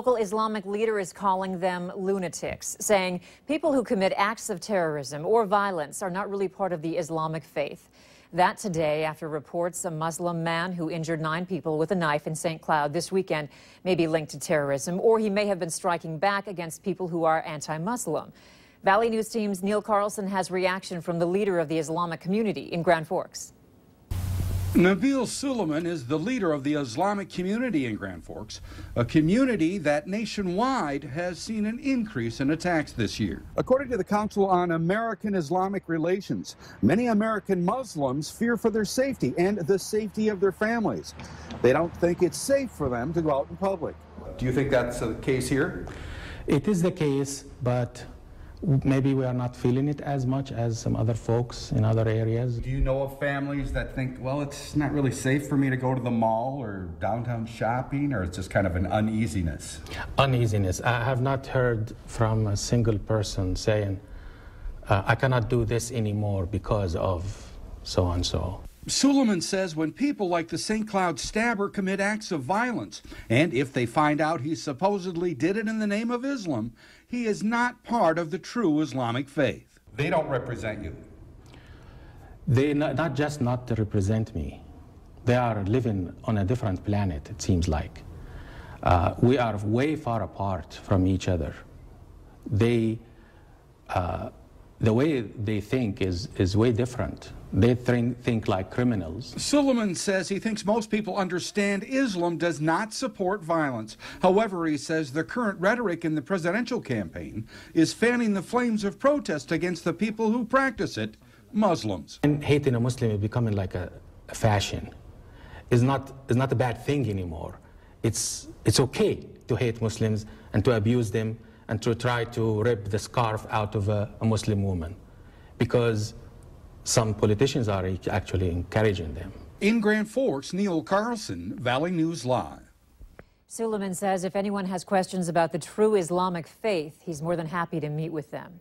local Islamic leader is calling them lunatics, saying people who commit acts of terrorism or violence are not really part of the Islamic faith. That today after reports a Muslim man who injured nine people with a knife in St. Cloud this weekend may be linked to terrorism, or he may have been striking back against people who are anti-Muslim. Valley News Team's Neil Carlson has reaction from the leader of the Islamic community in Grand Forks. Nabil Suleiman is the leader of the Islamic community in Grand Forks, a community that nationwide has seen an increase in attacks this year. According to the Council on American Islamic Relations, many American Muslims fear for their safety and the safety of their families. They don't think it's safe for them to go out in public. Do you think that's the case here? It is the case, but maybe we are not feeling it as much as some other folks in other areas. Do you know of families that think, well, it's not really safe for me to go to the mall or downtown shopping, or it's just kind of an uneasiness? Uneasiness. I have not heard from a single person saying, uh, I cannot do this anymore because of so and so. Suleiman says when people like the St. Cloud stabber commit acts of violence, and if they find out he supposedly did it in the name of Islam, he is not part of the true Islamic faith. They don't represent you. They not, not just not to represent me, they are living on a different planet, it seems like. Uh, we are way far apart from each other. They, uh, the way they think is, is way different. They think, think like criminals. Suleiman says he thinks most people understand Islam does not support violence. However, he says the current rhetoric in the presidential campaign is fanning the flames of protest against the people who practice it, Muslims. And hating a Muslim is becoming like a, a fashion. It's not, it's not a bad thing anymore. It's, it's okay to hate Muslims and to abuse them and to try to rip the scarf out of a, a Muslim woman. Because some politicians are actually encouraging them. In Grand Forks, Neil Carlson, Valley News Live. Suleiman says if anyone has questions about the true Islamic faith, he's more than happy to meet with them.